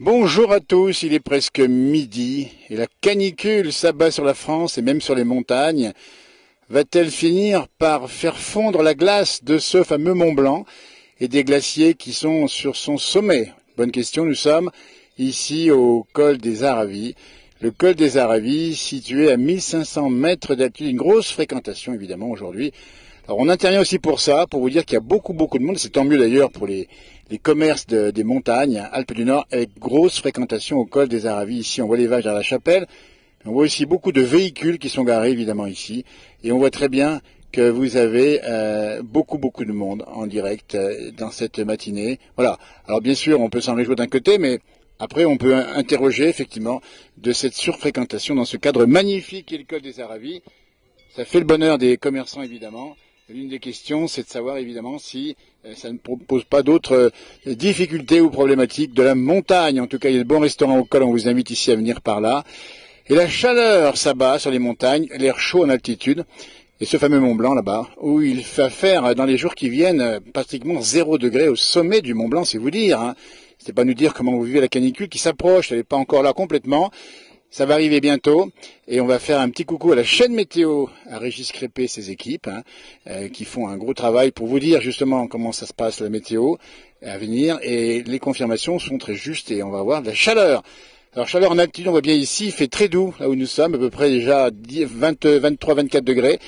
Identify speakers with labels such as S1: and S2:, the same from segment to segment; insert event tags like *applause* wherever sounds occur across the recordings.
S1: Bonjour à tous, il est presque midi et la canicule s'abat sur la France et même sur les montagnes. Va-t-elle finir par faire fondre la glace de ce fameux Mont Blanc et des glaciers qui sont sur son sommet? Bonne question, nous sommes ici au col des Aravis. Le col des Aravis situé à 1500 mètres d'altitude, une grosse fréquentation évidemment aujourd'hui. Alors on intervient aussi pour ça, pour vous dire qu'il y a beaucoup beaucoup de monde, c'est tant mieux d'ailleurs pour les, les commerces des montagnes, Alpes du Nord, avec grosse fréquentation au col des Aravis. Ici, on voit les vaches dans la chapelle. On voit aussi beaucoup de véhicules qui sont garés, évidemment, ici. Et on voit très bien que vous avez euh, beaucoup, beaucoup de monde en direct euh, dans cette matinée. Voilà. Alors, bien sûr, on peut s'en réjouir d'un côté, mais après, on peut interroger, effectivement, de cette surfréquentation dans ce cadre magnifique qu'est le col des Aravis. Ça fait le bonheur des commerçants, évidemment. L'une des questions, c'est de savoir évidemment si euh, ça ne pose pas d'autres euh, difficultés ou problématiques de la montagne. En tout cas, il y a de bons restaurants au col, on vous invite ici à venir par là. Et la chaleur s'abat sur les montagnes, l'air chaud en altitude. Et ce fameux Mont Blanc là-bas, où il va faire dans les jours qui viennent euh, pratiquement zéro degré au sommet du Mont Blanc, c'est vous dire. Hein. C'est pas nous dire comment vous vivez la canicule qui s'approche, elle n'est pas encore là complètement. Ça va arriver bientôt et on va faire un petit coucou à la chaîne météo, à Régis Crépé et ses équipes, hein, euh, qui font un gros travail pour vous dire justement comment ça se passe la météo à venir et les confirmations sont très justes et on va avoir de la chaleur. Alors chaleur en altitude, on voit bien ici, il fait très doux là où nous sommes, à peu près déjà 23-24 degrés.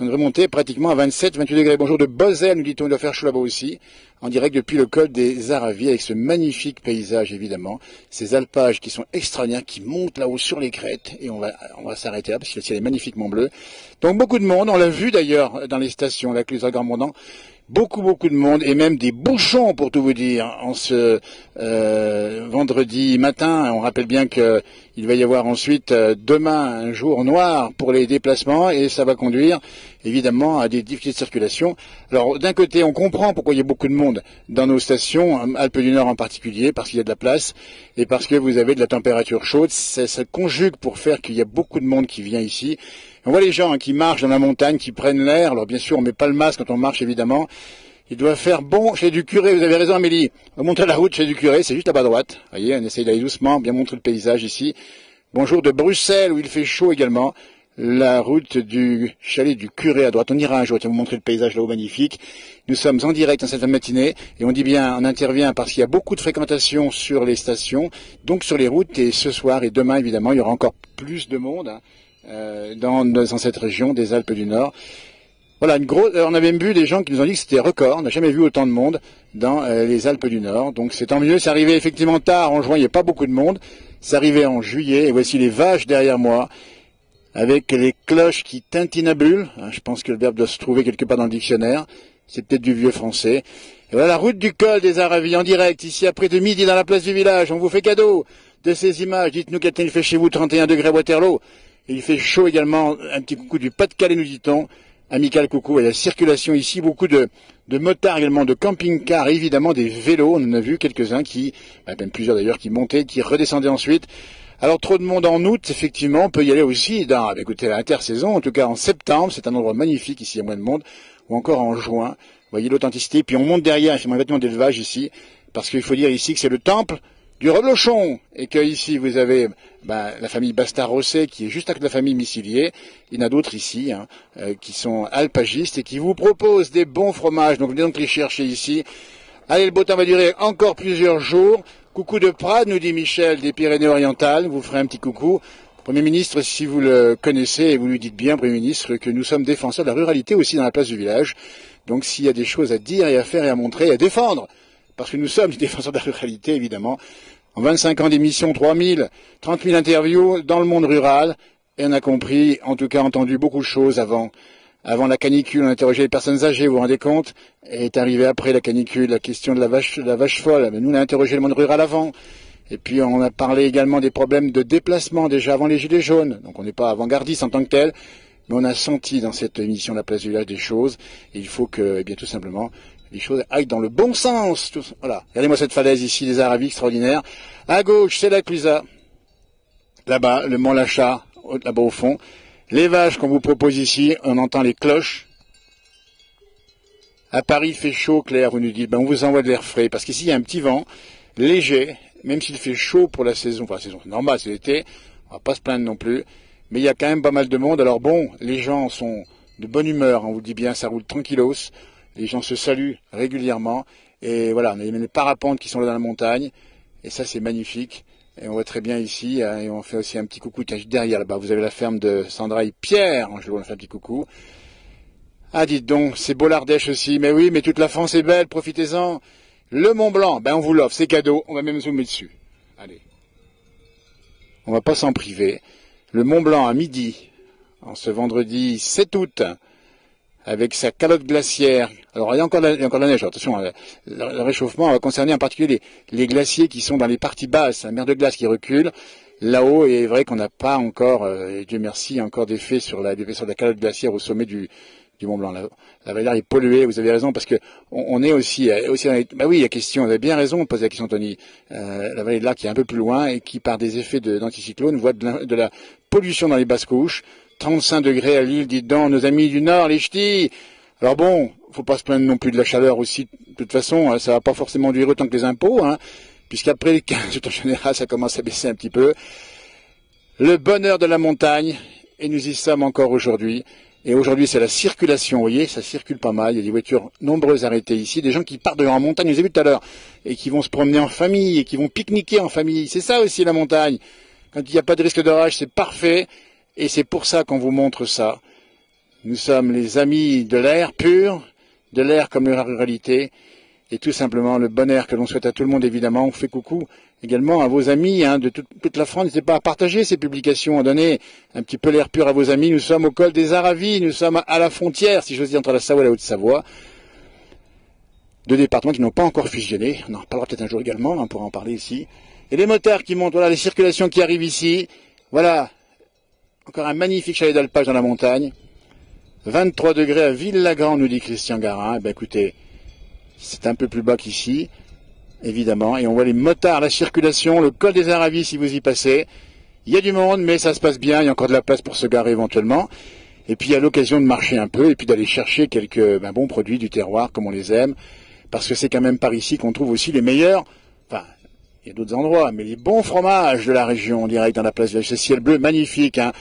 S1: On devrait monter pratiquement à 27, 28 degrés. Bonjour de Bozel, nous dit-on, il doit faire chaud là-bas aussi. En direct depuis le col des Aravis, avec ce magnifique paysage, évidemment. Ces alpages qui sont extraordinaires, qui montent là-haut sur les crêtes. Et on va, on va s'arrêter là, parce que le ciel est magnifiquement bleu. Donc beaucoup de monde, on l'a vu d'ailleurs dans les stations, là, avec les Montant beaucoup beaucoup de monde et même des bouchons pour tout vous dire en ce euh, vendredi matin. On rappelle bien qu'il va y avoir ensuite euh, demain un jour noir pour les déplacements et ça va conduire évidemment à des difficultés de circulation. Alors d'un côté on comprend pourquoi il y a beaucoup de monde dans nos stations, Alpes du Nord en particulier, parce qu'il y a de la place et parce que vous avez de la température chaude. Ça, ça conjugue pour faire qu'il y a beaucoup de monde qui vient ici. On voit les gens hein, qui marchent dans la montagne, qui prennent l'air. Alors bien sûr, on met pas le masque quand on marche, évidemment. Il doit faire bon chez du curé. Vous avez raison, Amélie. On va montrer la route chez du curé. C'est juste là-bas à droite. Vous voyez, on essaye d'aller doucement, bien montrer le paysage ici. Bonjour de Bruxelles, où il fait chaud également. La route du chalet du curé à droite. On ira un jour, vais vous montrer le paysage là-haut magnifique. Nous sommes en direct en cette matinée et on dit bien, on intervient parce qu'il y a beaucoup de fréquentation sur les stations, donc sur les routes et ce soir et demain évidemment, il y aura encore plus de monde. Hein. Euh, dans, cette région des Alpes du Nord. Voilà, grosse, on a même vu des gens qui nous ont dit que c'était record, on n'a jamais vu autant de monde dans euh, les Alpes du Nord. Donc c'est tant mieux, c'est arrivé effectivement tard, en juin il n'y a pas beaucoup de monde. C'est arrivé en juillet, et voici les vaches derrière moi, avec les cloches qui tintinabulent. Hein, je pense que le verbe doit se trouver quelque part dans le dictionnaire. C'est peut-être du vieux français. Et voilà la route du col des Aravis en direct, ici après de midi dans la place du village. On vous fait cadeau de ces images. Dites-nous quel temps il fait chez vous, 31 degrés Waterloo il fait chaud également, un petit coucou du Pas-de-Calais, nous dit-on. Amical coucou. A la circulation ici, beaucoup de, de motards également, de camping-cars, évidemment des vélos. On en a vu quelques-uns qui, bah, même plusieurs d'ailleurs, qui montaient, qui redescendaient ensuite. Alors trop de monde en août, effectivement, on peut y aller aussi dans, bah, écoutez, l'intersaison, en tout cas en septembre, c'est un endroit magnifique ici, il y a moins de monde, ou encore en juin. Vous voyez l'authenticité. Puis on monte derrière, c'est mon vêtement d'élevage ici, parce qu'il faut dire ici que c'est le temple du reblochon, et que ici vous avez ben, la famille Bastard-Rosset qui est juste avec la famille Missilier. Il y en a d'autres ici hein, euh, qui sont alpagistes et qui vous proposent des bons fromages. Donc venez donc les chercher ici. Allez, le beau temps va durer encore plusieurs jours. Coucou de Prades, nous dit Michel des Pyrénées-Orientales. Vous ferez un petit coucou. Premier ministre, si vous le connaissez et vous lui dites bien, Premier ministre, que nous sommes défenseurs de la ruralité aussi dans la place du village. Donc s'il y a des choses à dire et à faire et à montrer et à défendre, parce que nous sommes des défenseurs de la ruralité, évidemment. En 25 ans d'émission, 3 000, 30 000 interviews dans le monde rural, et on a compris, en tout cas entendu beaucoup de choses avant. Avant la canicule, on interrogeait les personnes âgées, vous vous rendez compte? Et est arrivé après la canicule la question de la vache, folle. Nous, on a interrogé le monde rural avant. Et puis, on a parlé également des problèmes de déplacement déjà avant les Gilets jaunes. Donc, on n'est pas avant-gardiste en tant que tel. Mais on a senti dans cette émission La place du village des choses. Il faut que, eh bien, tout simplement, les choses aillent dans le bon sens. Voilà. Regardez-moi cette falaise ici, des Arabies extraordinaires. À gauche, c'est la Clusa. Là-bas, le Mont Lachat, là-bas au fond. Les vaches qu'on vous propose ici, on entend les cloches. À Paris, il fait chaud, Claire, vous nous dites, ben, on vous envoie de l'air frais, parce qu'ici, il y a un petit vent léger, même s'il fait chaud pour la saison, enfin la saison normale, c'est l'été, on va pas se plaindre non plus, mais il y a quand même pas mal de monde. Alors bon, les gens sont de bonne humeur, on vous dit bien, ça roule tranquillos, les gens se saluent régulièrement, et voilà, on a les parapentes qui sont là dans la montagne, et ça c'est magnifique. Et on voit très bien ici, hein, et on fait aussi un petit coucou derrière là-bas. Vous avez la ferme de Sandra et Pierre, je vous fait un petit coucou. Ah, dites donc, c'est beau l'Ardèche aussi. Mais oui, mais toute la France est belle, profitez-en. Le Mont Blanc, ben on vous l'offre, c'est cadeau, on va même zoomer dessus. Allez. On va pas s'en priver. Le Mont Blanc à midi, en ce vendredi 7 août, avec sa calotte glaciaire. Alors il y a encore, il encore la neige, attention, euh, le, réchauffement va concerner en particulier les, glaciers qui sont dans les parties basses, la mer de glace qui recule. Là-haut, et est vrai qu'on n'a pas encore, euh, Dieu merci, encore d'effet sur la, la calotte glaciaire au sommet du, Mont Blanc. La, la vallée est polluée, vous avez raison, parce que on, est aussi, euh, aussi bah oui, il y a question, vous avez bien raison de poser la question, Tony. Euh, la vallée de l'Arc qui est un peu plus loin et qui, par des effets d'anticyclone, voit de la, de la, pollution dans les basses couches. 35 degrés à Lille, dites donc, nos amis du Nord, les ch'tis. Alors bon, faut pas se plaindre non plus de la chaleur aussi. De toute façon, hein, ça va pas forcément durer autant que les impôts, hein, puisqu'après les 15 en général, ça commence à baisser un petit peu. Le bonheur de la montagne, et nous y sommes encore aujourd'hui. Et aujourd'hui, c'est la circulation. Vous voyez, ça circule pas mal. Il y a des voitures nombreuses arrêtées ici. Des gens qui partent de en montagne, vous avez vu tout à l'heure, et qui vont se promener en famille, et qui vont pique-niquer en famille. C'est ça aussi la montagne. Quand il n'y a pas de risque d'orage, c'est parfait. Et c'est pour ça qu'on vous montre ça. Nous sommes les amis de l'air pur, de l'air comme la ruralité, et tout simplement le bon air que l'on souhaite à tout le monde, évidemment. On fait coucou également à vos amis hein, de toute, la France. N'hésitez pas à partager ces publications, à donner un petit peu l'air pur à vos amis. Nous sommes au col des Aravis, nous sommes à la frontière, si j'ose dire, entre la Savoie et la Haute-Savoie. Deux départements qui n'ont pas encore fusionné. On en reparlera peut-être un jour également, on pourra en parler ici. Et les moteurs qui montent, voilà, les circulations qui arrivent ici. Voilà, encore un magnifique chalet d'alpage dans la montagne. 23 degrés à Ville-Lagrand, nous dit Christian Garin. Eh ben écoutez, c'est un peu plus bas qu'ici, évidemment. Et on voit les motards, la circulation, le col des Aravis si vous y passez. Il y a du monde, mais ça se passe bien. Il y a encore de la place pour se garer éventuellement. Et puis il y a l'occasion de marcher un peu et puis d'aller chercher quelques ben, bons produits du terroir comme on les aime. Parce que c'est quand même par ici qu'on trouve aussi les meilleurs, il y a d'autres endroits, mais les bons fromages de la région, direct dans la place de ce ciel bleu magnifique. Hein.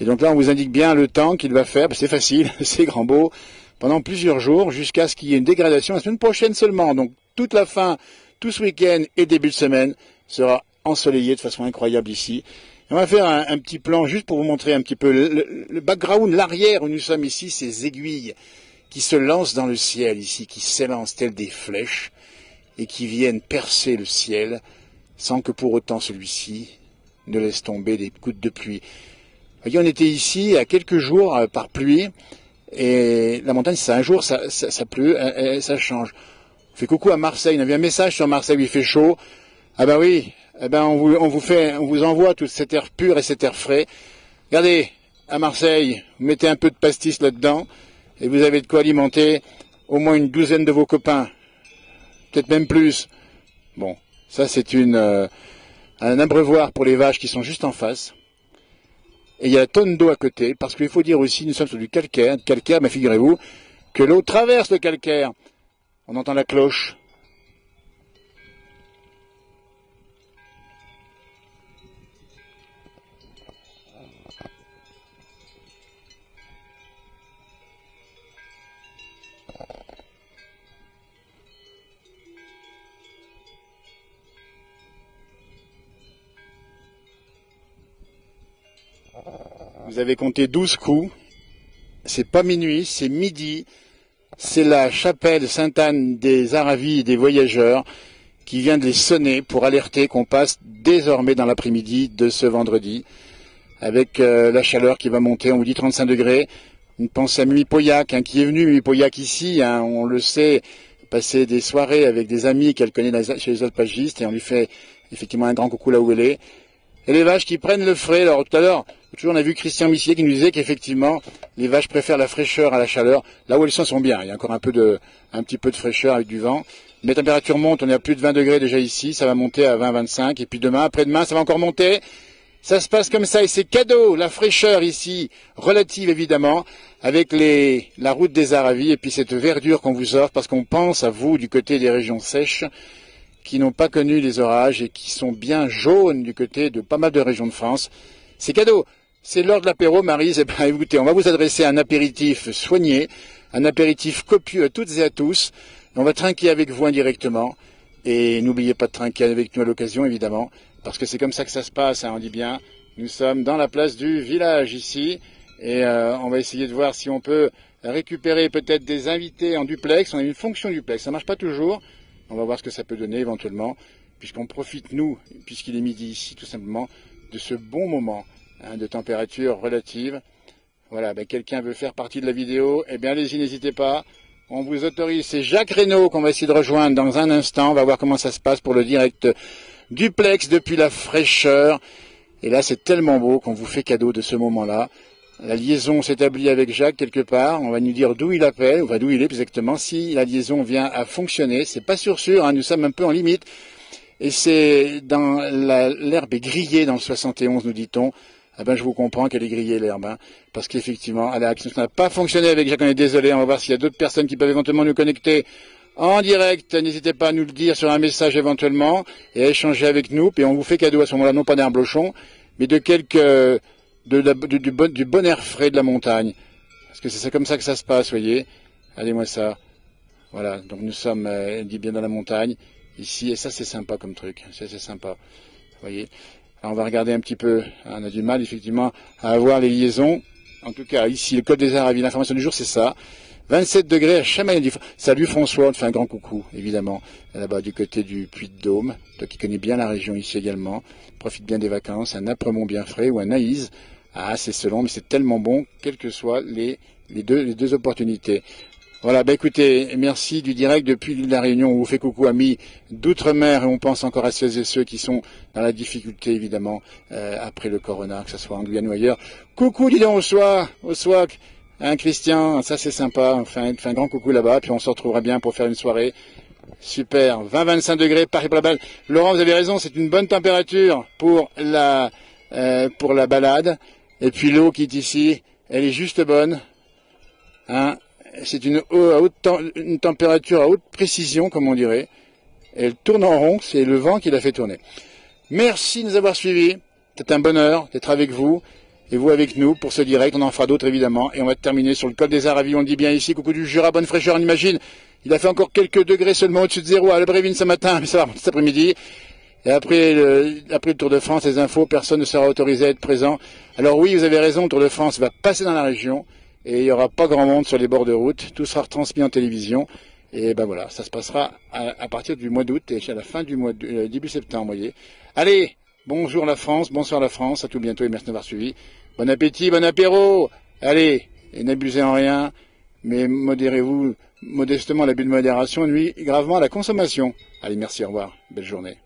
S1: Et donc là, on vous indique bien le temps qu'il va faire, c'est facile, *laughs* c'est grand beau, pendant plusieurs jours, jusqu'à ce qu'il y ait une dégradation la semaine prochaine seulement. Donc toute la fin, tout ce week-end et début de semaine sera ensoleillé de façon incroyable ici. on va faire un, petit plan juste pour vous montrer un petit peu le background, l'arrière où nous sommes ici, ces aiguilles qui se lancent dans le ciel ici, qui s'élancent telles des flèches et qui viennent percer le ciel sans que pour autant celui-ci ne laisse tomber des gouttes de pluie. Voyez, on était ici à quelques jours euh, par pluie, et la montagne, c'est un jour, ça, ça, ça et, ça change. On fait coucou à Marseille, on a vu un message sur Marseille où il fait chaud. Ah ben oui, eh ben on vous, on vous fait, on vous envoie tout cet air pur et cet air frais. Regardez, à Marseille, vous mettez un peu de pastis là-dedans, et vous avez de quoi alimenter au moins une douzaine de vos copains, peut-être même plus. Bon, ça, c'est euh, un abreuvoir pour les vaches qui sont juste en face. Et il y a la tonne d'eau à côté, parce qu'il faut dire aussi, nous sommes sur du calcaire. Calcaire, mais figurez-vous que l'eau traverse le calcaire. On entend la cloche. Vous avez compté 12 coups. C'est pas minuit, c'est midi. C'est la chapelle Sainte-Anne des Aravis et des voyageurs qui vient de les sonner pour alerter qu'on passe désormais dans l'après-midi de ce vendredi avec euh, la chaleur qui va monter, on vous dit 35 degrés. Une pensée à Mimi Poyac, hein, qui est venu, Mimi Poyac ici, hein, on le sait, passer des soirées avec des amis qu'elle connaît chez les alpagistes et on lui fait effectivement un grand coucou là où elle est. Et les vaches qui prennent le frais, alors tout à l'heure, Toujours, on a vu Christian Missier qui nous disait qu'effectivement, les vaches préfèrent la fraîcheur à la chaleur. Là où elles sont, sont bien. Il y a encore un peu de, un petit peu de fraîcheur avec du vent. Les températures montent. On est à plus de 20 degrés déjà ici. Ça va monter à 20, 25. Et puis demain, après-demain, ça va encore monter. Ça se passe comme ça et c'est cadeau, la fraîcheur ici, relative évidemment, avec les, la route des Aravis et puis cette verdure qu'on vous offre parce qu'on pense à vous du côté des régions sèches qui n'ont pas connu les orages et qui sont bien jaunes du côté de pas mal de régions de France. C'est cadeau. C'est l'heure de l'apéro, Marise. Eh bien, écoutez, on va vous adresser un apéritif soigné, un apéritif copieux à toutes et à tous. On va trinquer avec vous indirectement. Et n'oubliez pas de trinquer avec nous à l'occasion, évidemment, parce que c'est comme ça que ça se passe, hein, on dit bien. Nous sommes dans la place du village ici, et euh, on va essayer de voir si on peut récupérer peut-être des invités en duplex. On a une fonction duplex, ça marche pas toujours. On va voir ce que ça peut donner éventuellement, puisqu'on profite, nous, puisqu'il est midi ici, tout simplement, de ce bon moment hein, de température relative. Voilà, ben, quelqu'un veut faire partie de la vidéo, eh bien allez-y, n'hésitez pas. On vous autorise, c'est Jacques Reynaud qu'on va essayer de rejoindre dans un instant. On va voir comment ça se passe pour le direct duplex depuis la fraîcheur. Et là, c'est tellement beau qu'on vous fait cadeau de ce moment-là. La liaison s'établit avec Jacques quelque part. On va nous dire d'où il appelle, ou d'où il est exactement. Si la liaison vient à fonctionner, c'est pas sûr sûr. Hein, nous sommes un peu en limite. Et c'est dans l'herbe est grillée dans le 71, nous dit-on eh ben, je vous comprends qu'elle est grillée l'herbe, hein, parce qu'effectivement, ça n'a pas fonctionné avec Jacques, on est désolé, on va voir s'il y a d'autres personnes qui peuvent éventuellement nous connecter en direct, n'hésitez pas à nous le dire sur un message éventuellement, et à échanger avec nous, puis on vous fait cadeau à ce moment-là, non pas d'un blochon, mais de quelques, du, bon, air frais de la montagne, parce que c'est comme ça que ça se passe, voyez, allez-moi ça, voilà, donc nous sommes, euh, dit bien dans la montagne, ici, et ça c'est sympa comme truc, c'est sympa, voyez, on va regarder un petit peu. On a du mal effectivement à avoir les liaisons. En tout cas, ici, le Code des Arts L'information du jour, c'est ça. 27 degrés à Chamaillon. Salut François, on te fait un grand coucou, évidemment, là-bas du côté du Puy-de-Dôme. Toi qui connais bien la région ici également. Profite bien des vacances. Un Apremont bien frais ou un Naïs. Ah, c'est selon, mais c'est tellement bon, quelles que soient les deux opportunités. Voilà, bah écoutez, merci du direct depuis la Réunion. On vous fait coucou amis d'outre-mer et on pense encore à ceux et ceux qui sont dans la difficulté évidemment euh, après le corona, que ce soit en Guyane ou ailleurs. Coucou, dis donc au soir, au soir, hein Christian, ça c'est sympa. Enfin, un grand coucou là-bas, puis on se retrouvera bien pour faire une soirée. Super, 20-25 degrés, Paris pour la balade. Laurent, vous avez raison, c'est une bonne température pour la euh, pour la balade. Et puis l'eau qui est ici, elle est juste bonne. Hein, c'est une, température à haute précision, comme on dirait. Elle tourne en rond, c'est le vent qui la fait tourner. Merci de nous avoir suivis. C'est un bonheur d'être avec vous et vous avec nous pour ce direct. On en fera d'autres évidemment. Et on va terminer sur le col des Aravis. On dit bien ici. Coucou du Jura, bonne fraîcheur, on imagine. Il a fait encore quelques degrés seulement au-dessus de zéro à la Brévine ce matin, mais ça va cet après-midi. Et après le Tour de France, les infos, personne ne sera autorisé à être présent. Alors oui, vous avez raison, le Tour de France va passer dans la région et il n'y aura pas grand monde sur les bords de route. Tout sera retransmis en télévision. Et ben voilà, ça se passera à, partir du mois d'août et à la fin du euh, début septembre, voyez. Allez, bonjour la France, bonsoir la France, à tout bientôt et merci d'avoir suivi. Bon appétit, bon apéro. Allez, et n'abusez en rien, mais modérez-vous modestement l'abus de modération nuit gravement à la consommation. Allez, merci, au revoir, belle journée.